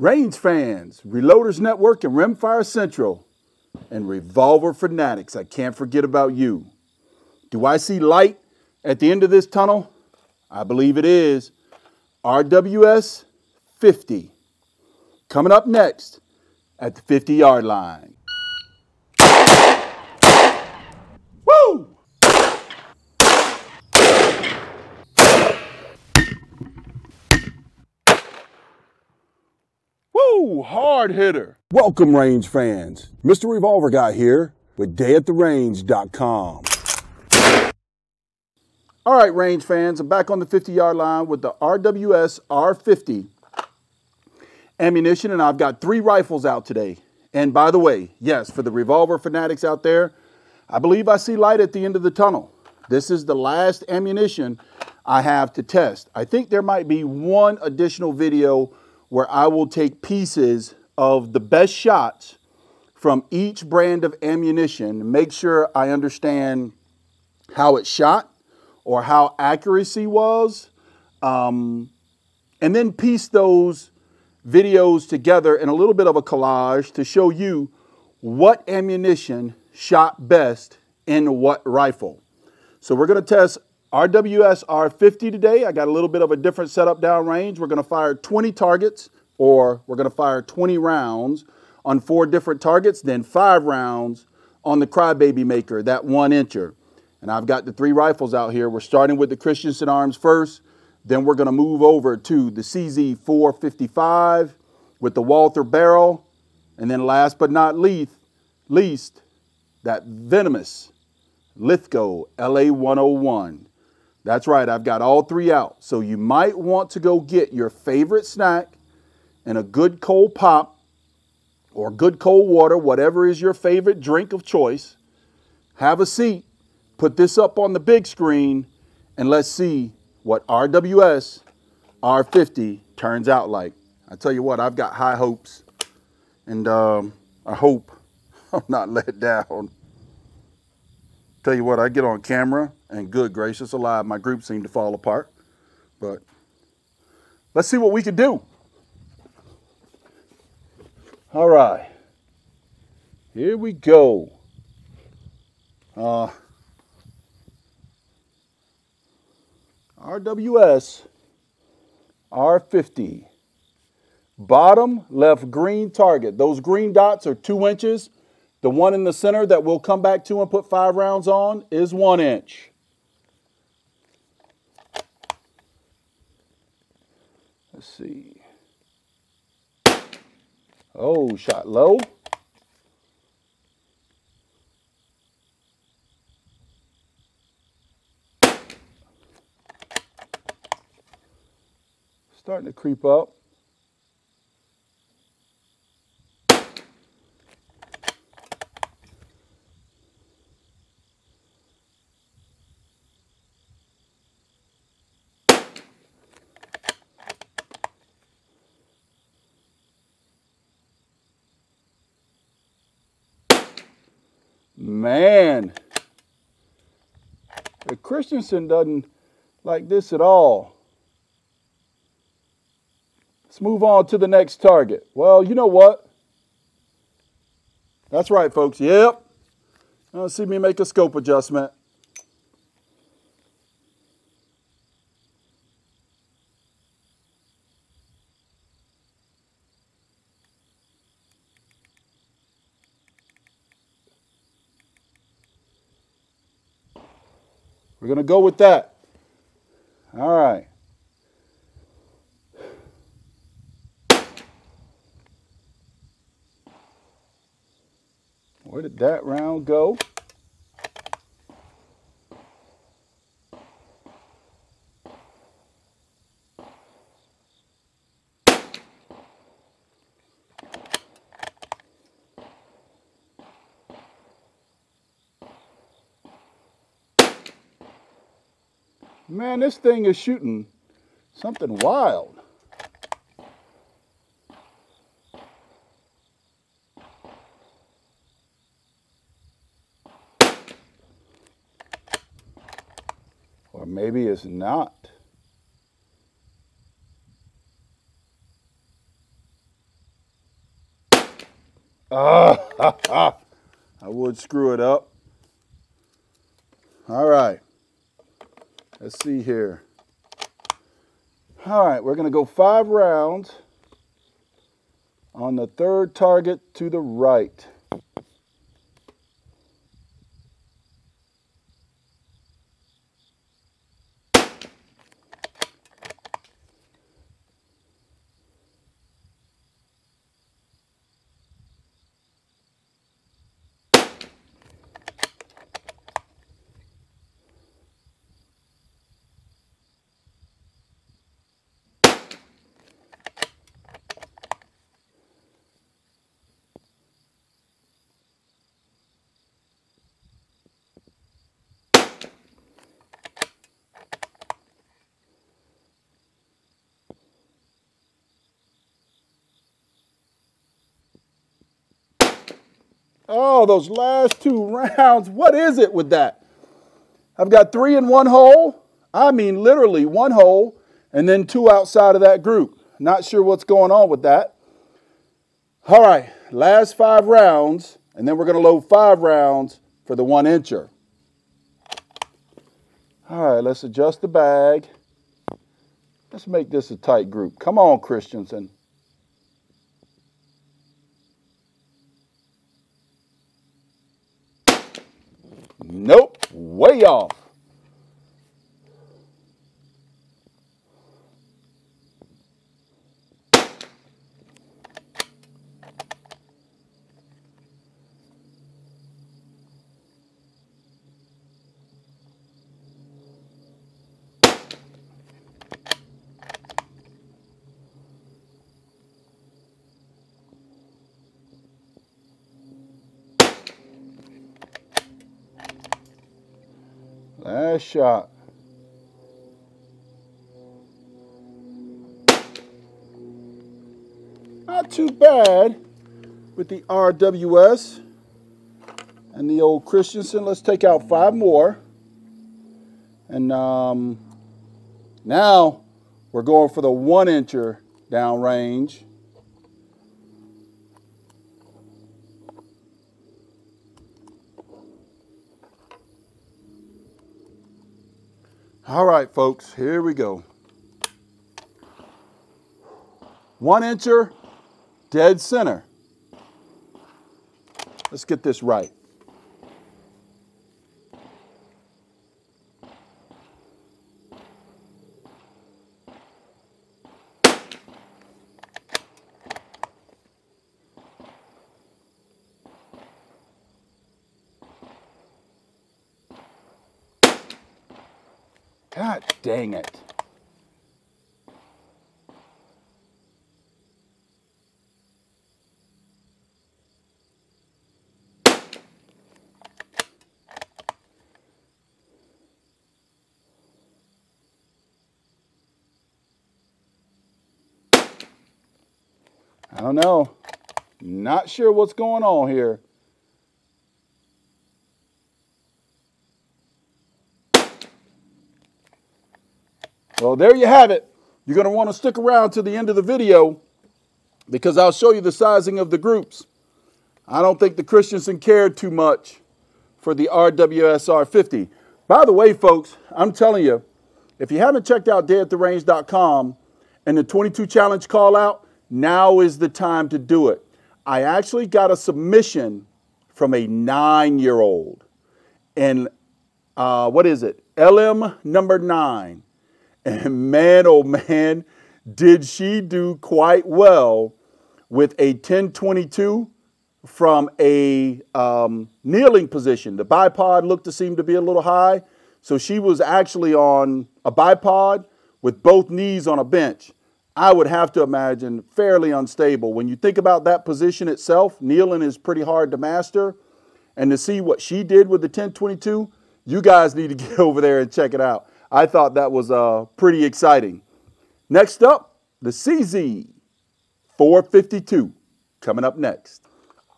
Range fans, Reloaders Network and Rimfire Central, and Revolver Fanatics. I can't forget about you. Do I see light at the end of this tunnel? I believe it is. RWS 50. Coming up next at the 50 yard line. Woo! Woo! Hard hitter. Welcome, range fans. Mr. Revolver Guy here with dayattherange.com. All right, range fans, I'm back on the 50 yard line with the RWS R50 ammunition, and I've got three rifles out today. And by the way, yes, for the revolver fanatics out there, I believe I see light at the end of the tunnel. This is the last ammunition I have to test. I think there might be one additional video where I will take pieces of the best shots from each brand of ammunition, make sure I understand how it shot or how accuracy was, um, and then piece those videos together in a little bit of a collage to show you what ammunition shot best in what rifle. So we're going to test RWS R50 today. I got a little bit of a different setup downrange. We're going to fire 20 targets or we're going to fire 20 rounds on four different targets, then five rounds on the Crybaby Maker, that one incher. And I've got the three rifles out here. We're starting with the Christensen Arms first. Then we're going to move over to the CZ 455 with the Walther barrel. And then last but not least, least that venomous Lithgow LA 101. That's right, I've got all three out. So you might want to go get your favorite snack and a good cold pop or good cold water, whatever is your favorite drink of choice. Have a seat, put this up on the big screen, and let's see what RWS R50 turns out like. I tell you what, I've got high hopes, and um, I hope I'm not let down. Tell you what, I get on camera, and good gracious alive, my group seemed to fall apart. But let's see what we can do. All right, here we go. Uh, RWS R50. Bottom left green target. Those green dots are two inches. The one in the center that we'll come back to and put five rounds on is one inch. Let's see. Oh, shot low. Starting to creep up. Man, the Christensen doesn't like this at all. Let's move on to the next target. Well, you know what? That's right, folks. Yep. Now see me make a scope adjustment. Going to go with that. All right. Where did that round go? Man, this thing is shooting something wild. Or maybe it's not. Ah, I would screw it up. All right. Let's see here. All right, we're going to go five rounds on the third target to the right. Oh, those last two rounds. What is it with that? I've got three in one hole. I mean, literally one hole, and then two outside of that group. Not sure what's going on with that. All right, last five rounds, and then we're going to load five rounds for the one incher. All right, let's adjust the bag. Let's make this a tight group. Come on, Christensen. Nope, way off. Shot. Not too bad with the RWS and the old Christensen. Let's take out five more. And um, now we're going for the one incher downrange. All right, folks, here we go. One incher, dead center. Let's get this right. God dang it. I don't know. Not sure what's going on here. Well, there you have it. You're going to want to stick around to the end of the video because I'll show you the sizing of the groups. I don't think the Christensen cared too much for the RWSR 50. By the way, folks, I'm telling you, if you haven't checked out dayattherange.com and the 22 challenge call out, now is the time to do it. I actually got a submission from a nine year old. And uh, what is it? LM number nine. And man, oh man, did she do quite well with a 1022 from a um, kneeling position. The bipod looked to seem to be a little high. So she was actually on a bipod with both knees on a bench. I would have to imagine fairly unstable. When you think about that position itself, kneeling is pretty hard to master. And to see what she did with the 1022, you guys need to get over there and check it out. I thought that was uh, pretty exciting. Next up, the CZ 452 coming up next.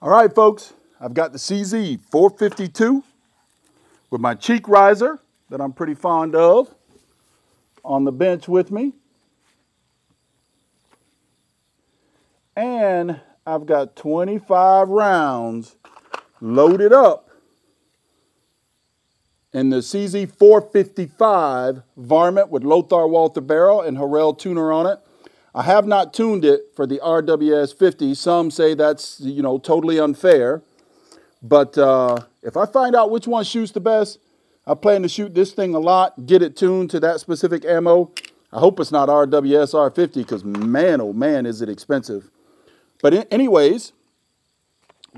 All right, folks, I've got the CZ 452 with my cheek riser that I'm pretty fond of on the bench with me. And I've got 25 rounds loaded up in the CZ455 varmint with Lothar Walther barrel and Harrell tuner on it. I have not tuned it for the RWS 50. Some say that's, you know, totally unfair. But uh, if I find out which one shoots the best, I plan to shoot this thing a lot, get it tuned to that specific ammo. I hope it's not RWS R50 because man, oh man, is it expensive. But anyways,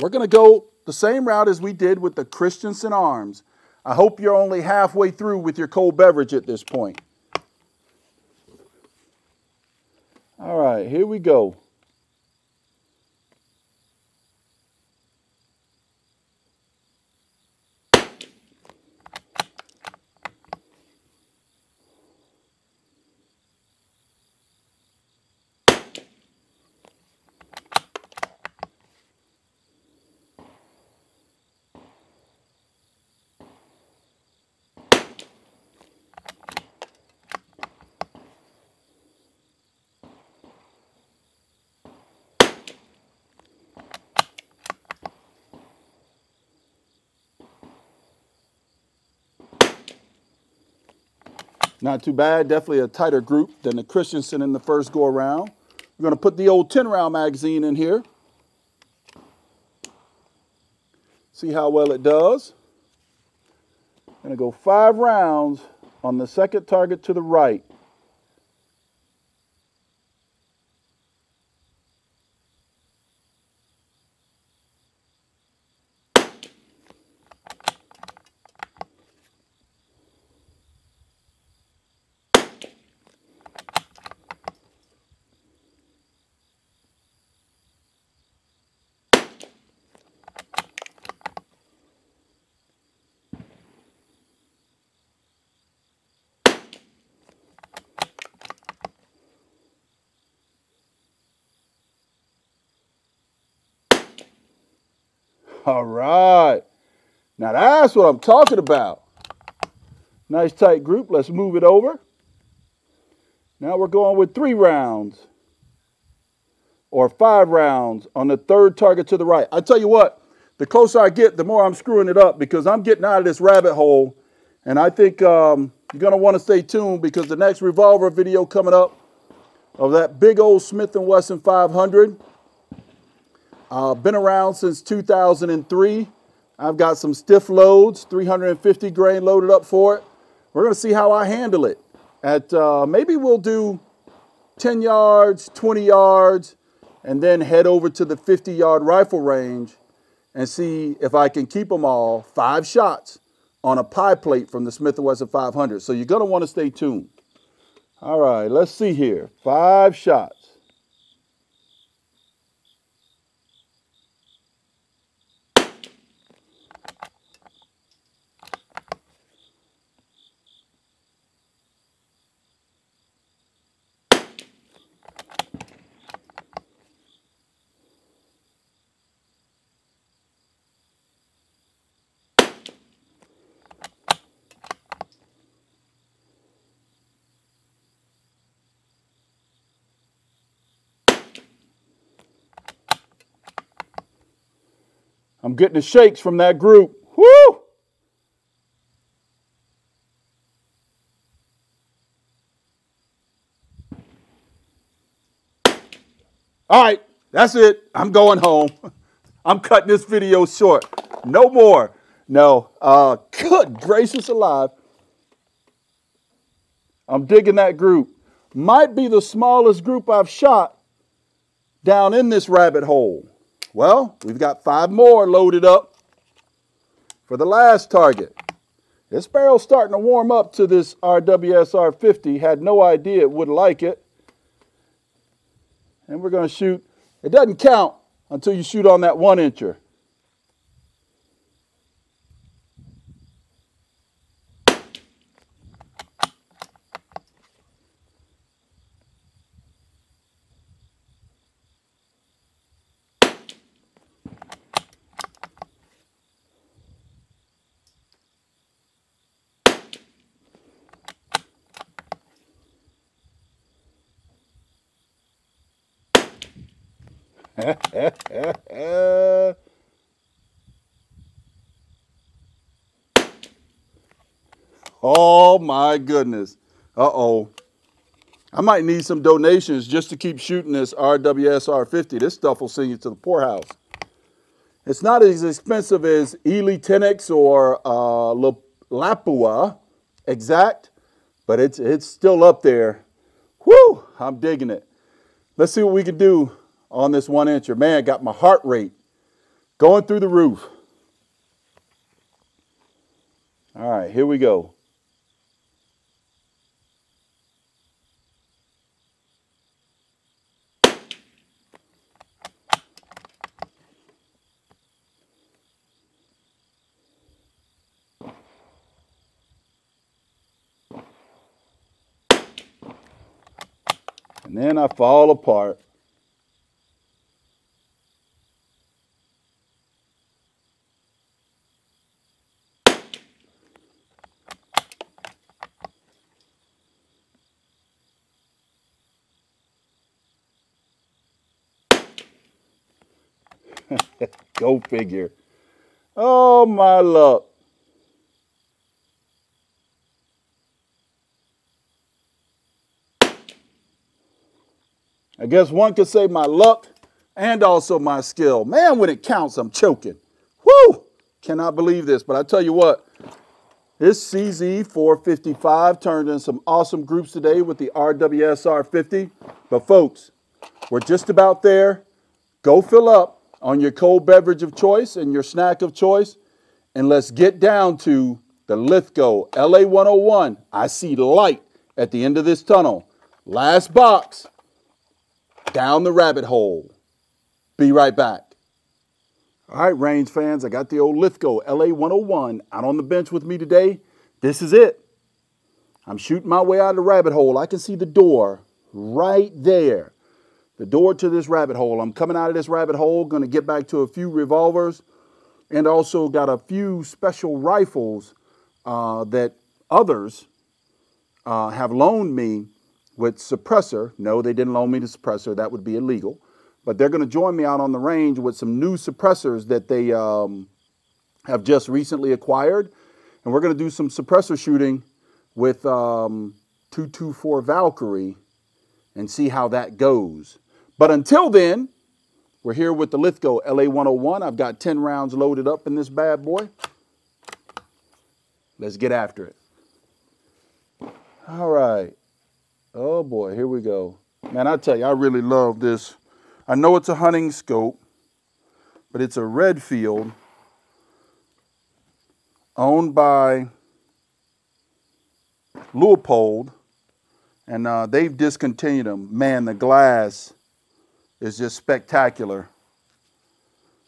we're going to go the same route as we did with the Christensen Arms. I hope you're only halfway through with your cold beverage at this point. All right, here we go. Not too bad, definitely a tighter group than the Christensen in the first go around. We're gonna put the old 10 round magazine in here. See how well it does. Gonna go five rounds on the second target to the right. All right. Now that's what I'm talking about. Nice tight group. Let's move it over. Now we're going with three rounds or five rounds on the third target to the right. I tell you what, the closer I get, the more I'm screwing it up because I'm getting out of this rabbit hole. And I think um, you're going to want to stay tuned because the next revolver video coming up of that big old Smith & Wesson 500 uh, been around since 2003. I've got some stiff loads, 350 grain loaded up for it. We're going to see how I handle it. At uh, maybe we'll do 10 yards, 20 yards, and then head over to the 50 yard rifle range and see if I can keep them all five shots on a pie plate from the Smith & Wesson 500. So you're going to want to stay tuned. All right, let's see here. Five shots. I'm getting the shakes from that group. Whoo! All right, that's it. I'm going home. I'm cutting this video short. No more. No. Uh, good gracious alive. I'm digging that group. Might be the smallest group I've shot down in this rabbit hole. Well, we've got five more loaded up for the last target. This barrel's starting to warm up to this RWSR 50. Had no idea it would like it. And we're going to shoot. It doesn't count until you shoot on that one incher. oh my goodness. Uh oh. I might need some donations just to keep shooting this RWS R50. This stuff will send you to the poorhouse. It's not as expensive as Eley Tenex or uh, Lapua X-ACT, but it's, it's still up there. Whew, I'm digging it. Let's see what we can do on this one incher. Man, got my heart rate going through the roof. All right, here we go. And then I fall apart. Go figure. Oh, my luck. I guess one could say my luck and also my skill. Man, when it counts, I'm choking. Whoo! Cannot believe this, but I tell you what, this CZ 455 turned in some awesome groups today with the RWSR 50. But folks, we're just about there. Go fill up on your cold beverage of choice and your snack of choice, and let's get down to the Lithgow LA 101. I see light at the end of this tunnel. Last box down the rabbit hole. Be right back. All right, Range fans, I got the old Lithgow LA 101 out on the bench with me today. This is it. I'm shooting my way out of the rabbit hole. I can see the door right there. The door to this rabbit hole. I'm coming out of this rabbit hole, going to get back to a few revolvers, and also got a few special rifles uh, that others uh, have loaned me with suppressor. No, they didn't loan me the suppressor. That would be illegal. But they're going to join me out on the range with some new suppressors that they um, have just recently acquired. And we're going to do some suppressor shooting with um, 224 Valkyrie and see how that goes. But until then, we're here with the Lithgow LA101. I've got 10 rounds loaded up in this bad boy. Let's get after it. All right. Oh boy, here we go. Man, I tell you, I really love this. I know it's a hunting scope, but it's a Redfield owned by Leupold, and uh, they've discontinued them. Man, the glass is just spectacular.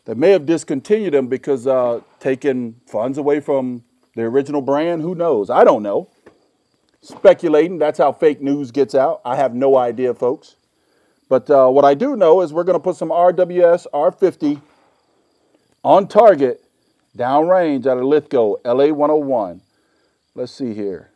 They may have discontinued them because uh, taking funds away from the original brand. Who knows? I don't know speculating. That's how fake news gets out. I have no idea, folks. But uh, what I do know is we're going to put some RWS R50 on target downrange out of Lithgow, LA 101. Let's see here.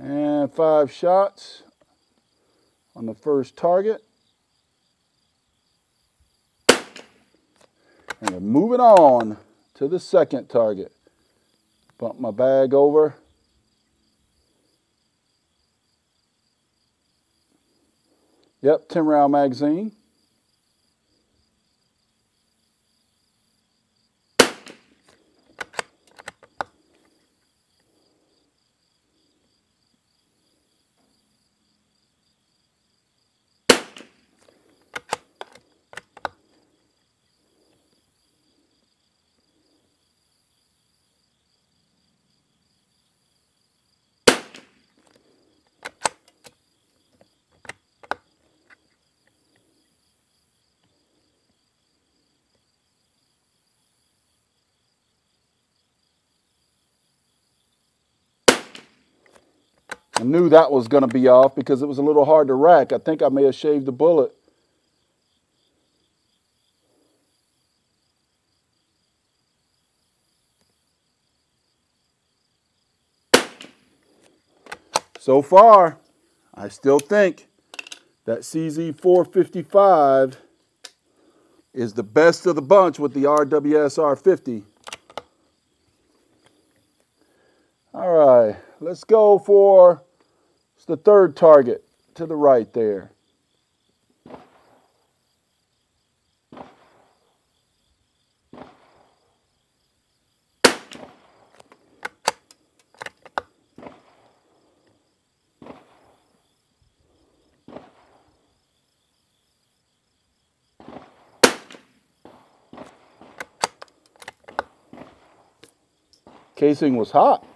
And five shots on the first target. And we're moving on to the second target. Bump my bag over. Yep, 10 round magazine. I knew that was going to be off because it was a little hard to rack. I think I may have shaved the bullet. So far, I still think that CZ455 is the best of the bunch with the RWS R50. All right, let's go for the third target to the right there. Casing was hot.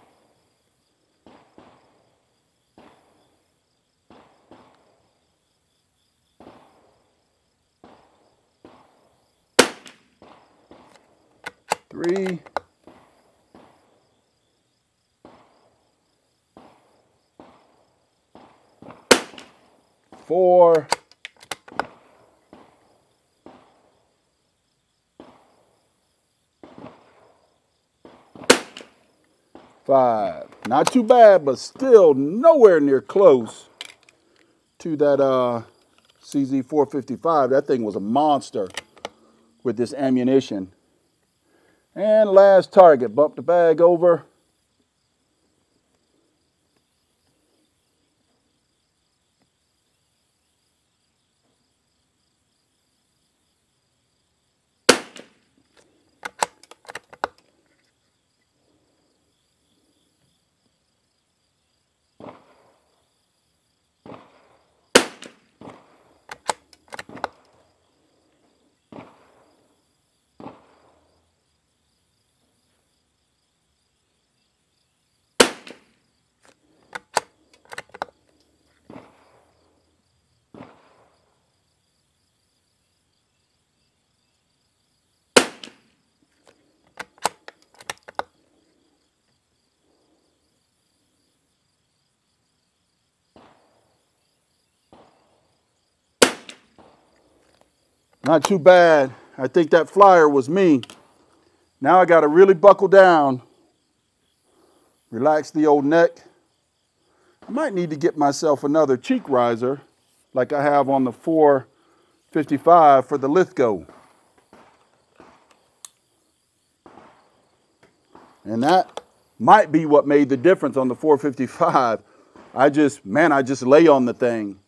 Three. Four. Five. Not too bad, but still nowhere near close to that uh, CZ455. That thing was a monster with this ammunition. And last target, bump the bag over. Not too bad. I think that flyer was me. Now I got to really buckle down, relax the old neck. I might need to get myself another cheek riser like I have on the 455 for the Lithgow. And that might be what made the difference on the 455. I just, man, I just lay on the thing.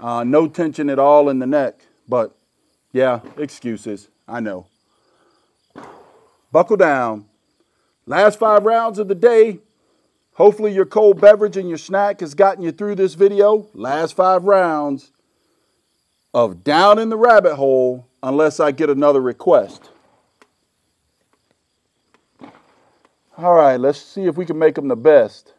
Uh, no tension at all in the neck, but yeah, excuses. I know. Buckle down. Last five rounds of the day. Hopefully, your cold beverage and your snack has gotten you through this video. Last five rounds of Down in the Rabbit Hole, unless I get another request. All right, let's see if we can make them the best.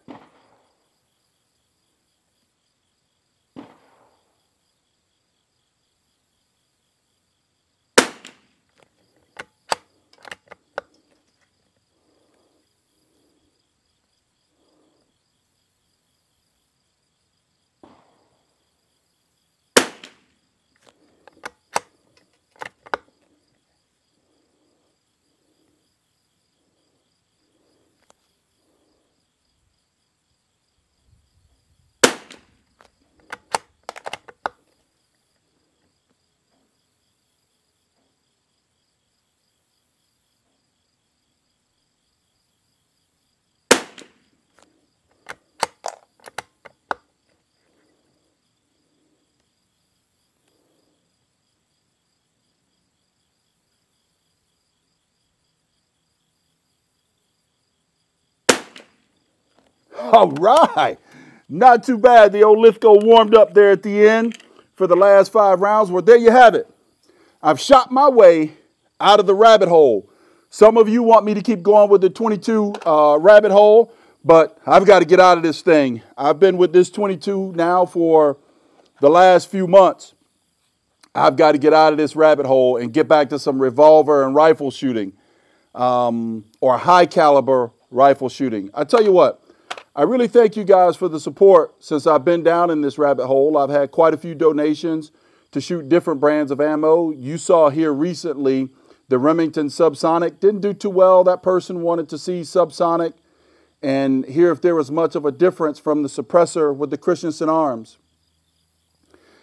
All right. Not too bad. The old Lithgow warmed up there at the end for the last five rounds. Well, there you have it. I've shot my way out of the rabbit hole. Some of you want me to keep going with the 22 uh, rabbit hole, but I've got to get out of this thing. I've been with this 22 now for the last few months. I've got to get out of this rabbit hole and get back to some revolver and rifle shooting um, or high caliber rifle shooting. I tell you what, I really thank you guys for the support since I've been down in this rabbit hole. I've had quite a few donations to shoot different brands of ammo. You saw here recently the Remington Subsonic didn't do too well. That person wanted to see Subsonic and hear if there was much of a difference from the suppressor with the Christensen arms.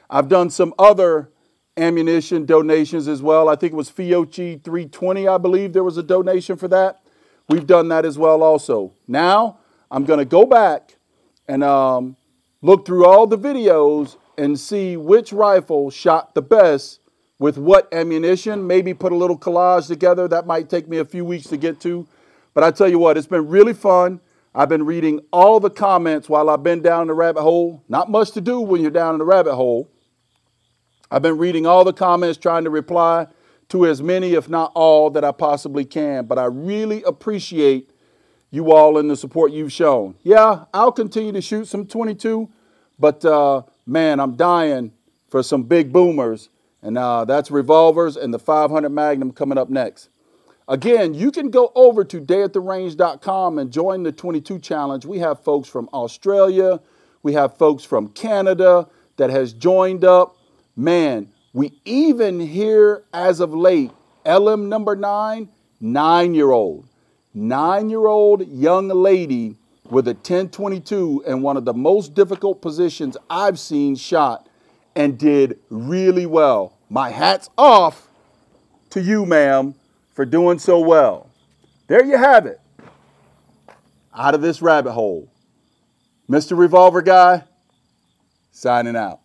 I've done some other ammunition donations as well. I think it was Fiocchi 320, I believe there was a donation for that. We've done that as well also. Now, I'm going to go back and um, look through all the videos and see which rifle shot the best with what ammunition. Maybe put a little collage together. That might take me a few weeks to get to. But I tell you what, it's been really fun. I've been reading all the comments while I've been down the rabbit hole. Not much to do when you're down in the rabbit hole. I've been reading all the comments, trying to reply to as many, if not all, that I possibly can. But I really appreciate you all and the support you've shown. Yeah, I'll continue to shoot some 22, but uh, man, I'm dying for some big boomers. And uh, that's revolvers and the 500 Magnum coming up next. Again, you can go over to dayattherange.com and join the 22 challenge. We have folks from Australia, we have folks from Canada that has joined up. Man, we even hear as of late, LM number nine, nine year old, nine year old young lady with a 1022 in one of the most difficult positions I've seen shot and did really well. My hat's off to you, ma'am, for doing so well. There you have it. Out of this rabbit hole. Mr. Revolver Guy, signing out.